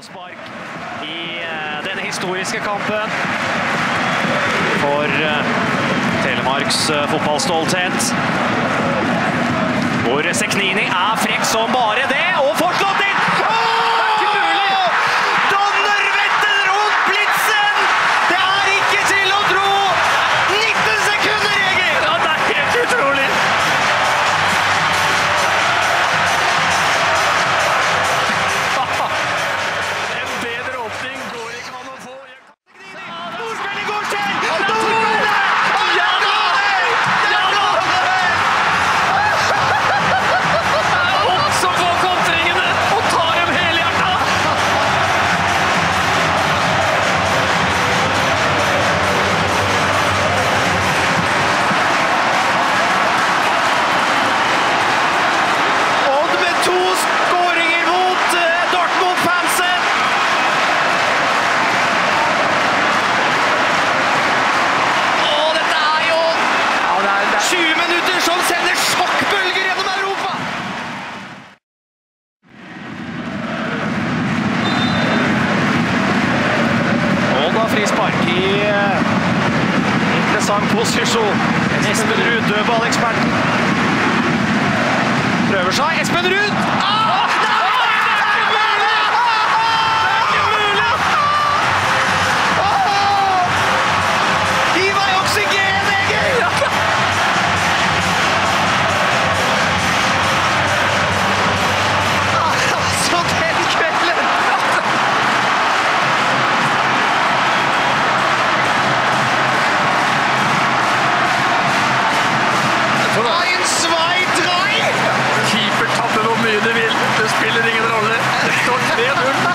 Avspark i eh, denne historiske kampen for eh, Telemarks eh, fotballstolthet. Hvor Seknini er frekk som bare det, og forslått det! frispark i eh, interessant posisjon. Espen Ruud, dødballekspert, prøver seg. Espen Ruud! Ein svei drei! Keeper tapper hvor mye du vil, det spiller ingen rolle. Det står 3-0.